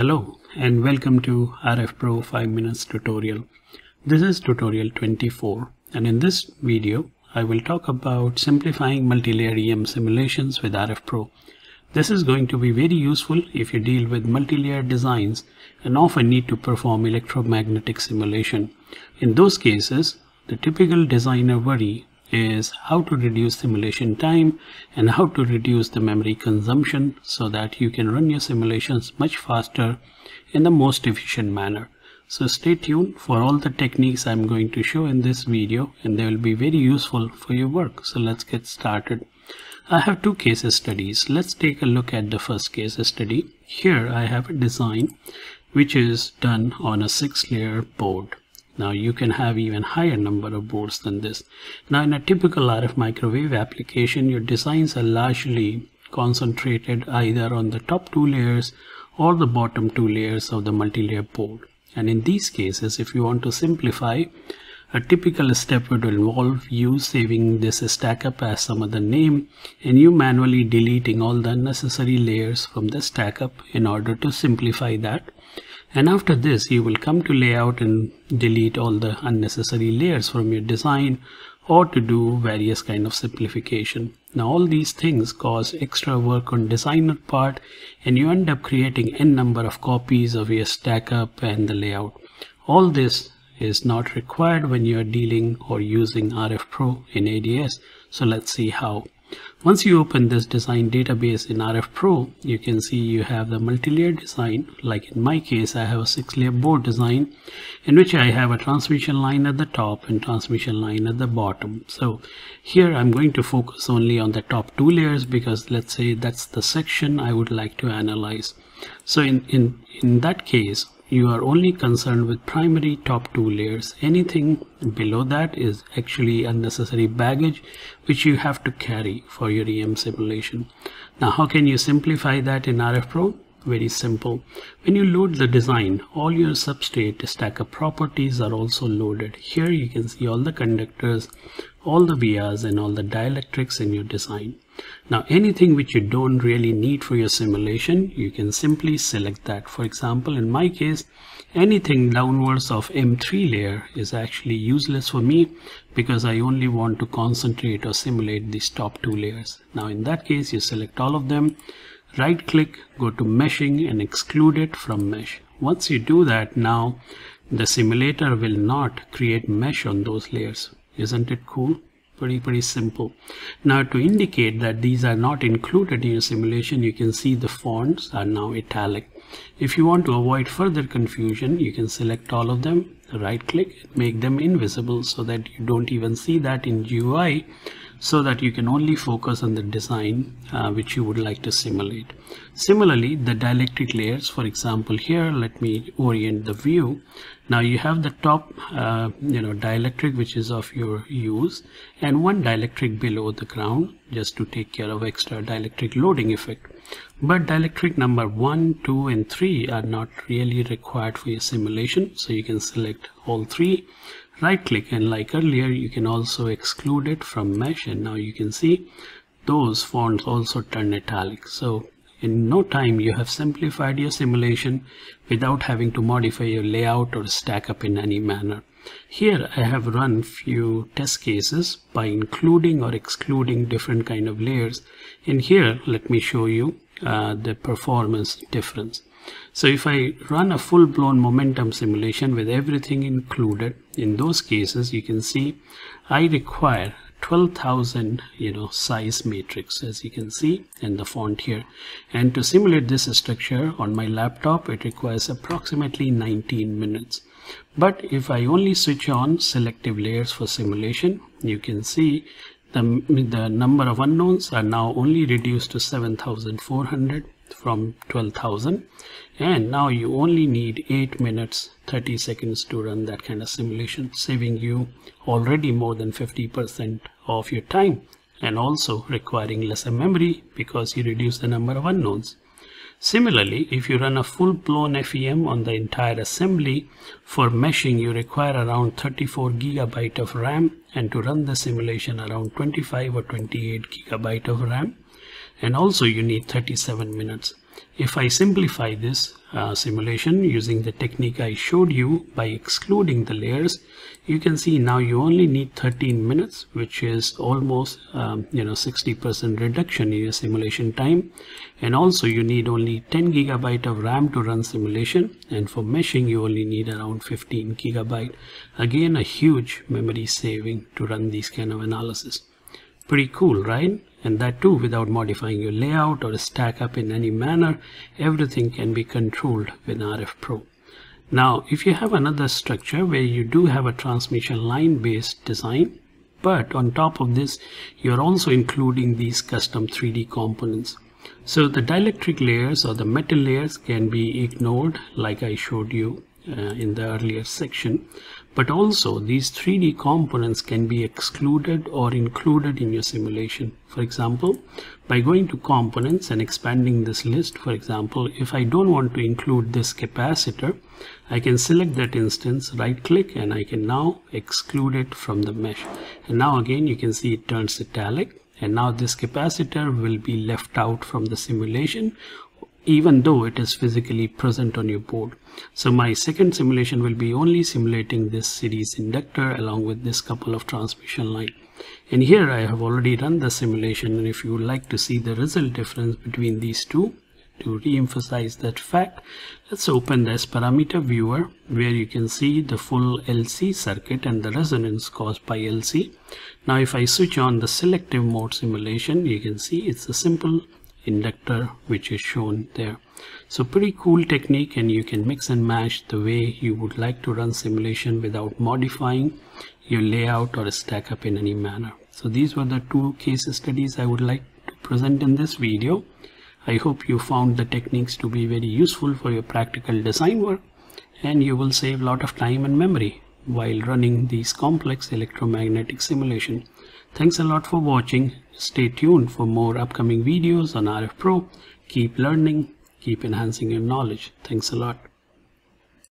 Hello and welcome to RF Pro 5 minutes tutorial. This is tutorial 24 and in this video I will talk about simplifying multi-layer EM simulations with RF Pro. This is going to be very useful if you deal with multi-layer designs and often need to perform electromagnetic simulation. In those cases, the typical designer worry is how to reduce simulation time and how to reduce the memory consumption so that you can run your simulations much faster in the most efficient manner. So stay tuned for all the techniques I'm going to show in this video and they will be very useful for your work. So let's get started. I have two case studies. Let's take a look at the first case study. Here I have a design which is done on a six layer board. Now you can have even higher number of boards than this. Now in a typical RF microwave application, your designs are largely concentrated either on the top two layers or the bottom two layers of the multi-layer board. And in these cases, if you want to simplify, a typical step would involve you saving this stack up as some other name and you manually deleting all the unnecessary layers from the stack up in order to simplify that and after this you will come to layout and delete all the unnecessary layers from your design or to do various kind of simplification. Now all these things cause extra work on designer part and you end up creating n number of copies of your stack up and the layout. All this is not required when you are dealing or using RF Pro in ADS so let's see how once you open this design database in RF Pro, you can see you have the multi-layer design. Like in my case, I have a six-layer board design in which I have a transmission line at the top and transmission line at the bottom. So here I'm going to focus only on the top two layers because let's say that's the section I would like to analyze. So in, in, in that case, you are only concerned with primary top two layers. Anything below that is actually unnecessary baggage which you have to carry for your EM simulation. Now how can you simplify that in RF Pro very simple. When you load the design all your substrate stack up properties are also loaded. Here you can see all the conductors all the vias and all the dielectrics in your design. Now anything which you don't really need for your simulation you can simply select that. For example in my case anything downwards of M3 layer is actually useless for me because I only want to concentrate or simulate these top two layers. Now in that case you select all of them right click go to meshing and exclude it from mesh. Once you do that now the simulator will not create mesh on those layers. Isn't it cool? Pretty pretty simple. Now to indicate that these are not included in your simulation you can see the fonts are now italic. If you want to avoid further confusion you can select all of them right click make them invisible so that you don't even see that in GUI so that you can only focus on the design uh, which you would like to simulate. Similarly, the dielectric layers, for example, here, let me orient the view. Now you have the top, uh, you know, dielectric, which is of your use, and one dielectric below the ground, just to take care of extra dielectric loading effect. But dielectric number one, two, and three are not really required for your simulation, so you can select all three right click and like earlier you can also exclude it from mesh and now you can see those fonts also turn italic so in no time you have simplified your simulation without having to modify your layout or stack up in any manner. Here I have run few test cases by including or excluding different kind of layers. And here let me show you uh, the performance difference. So if I run a full-blown momentum simulation with everything included, in those cases you can see I require 12,000 you know size matrix as you can see in the font here. And to simulate this structure on my laptop it requires approximately 19 minutes. But if I only switch on selective layers for simulation you can see the, the number of unknowns are now only reduced to 7,400 from 12,000 and now you only need 8 minutes 30 seconds to run that kind of simulation saving you already more than 50% of your time and also requiring lesser memory because you reduce the number of unknowns. Similarly, if you run a full-blown FEM on the entire assembly, for meshing you require around 34 gigabyte of RAM and to run the simulation around 25 or 28 gigabyte of RAM and also you need 37 minutes. If I simplify this uh, simulation using the technique I showed you by excluding the layers you can see now you only need 13 minutes which is almost um, you know 60% reduction in your simulation time. And also you need only 10 gigabyte of RAM to run simulation. And for meshing you only need around 15 gigabyte. Again a huge memory saving to run these kind of analysis. Pretty cool right and that too without modifying your layout or stack up in any manner everything can be controlled with RF Pro. Now if you have another structure where you do have a transmission line based design but on top of this you're also including these custom 3D components. So the dielectric layers or the metal layers can be ignored like I showed you uh, in the earlier section but also these 3D components can be excluded or included in your simulation. For example, by going to components and expanding this list, for example, if I don't want to include this capacitor, I can select that instance, right click, and I can now exclude it from the mesh. And now again, you can see it turns italic. And now this capacitor will be left out from the simulation even though it is physically present on your board. So my second simulation will be only simulating this series inductor along with this couple of transmission line. And here I have already run the simulation and if you would like to see the result difference between these two, to re-emphasize that fact, let's open the S parameter viewer where you can see the full LC circuit and the resonance caused by LC. Now if I switch on the selective mode simulation, you can see it's a simple inductor which is shown there. So pretty cool technique and you can mix and match the way you would like to run simulation without modifying your layout or stack up in any manner. So these were the two case studies I would like to present in this video. I hope you found the techniques to be very useful for your practical design work and you will save a lot of time and memory while running these complex electromagnetic simulation. Thanks a lot for watching. Stay tuned for more upcoming videos on RF Pro. Keep learning, keep enhancing your knowledge. Thanks a lot.